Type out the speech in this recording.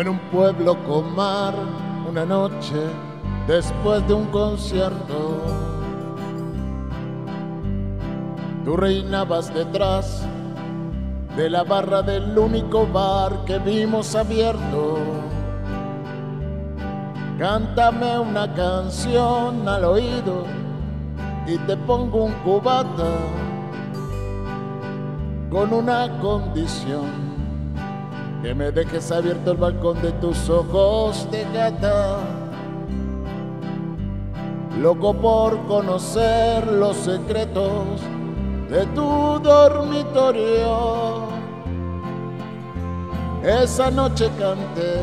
en un pueblo con mar, una noche después de un concierto. Tú reinabas detrás de la barra del único bar que vimos abierto. Cántame una canción al oído y te pongo un cubata con una condición que me dejes abierto el balcón de tus ojos de gata. Loco por conocer los secretos de tu dormitorio. Esa noche canté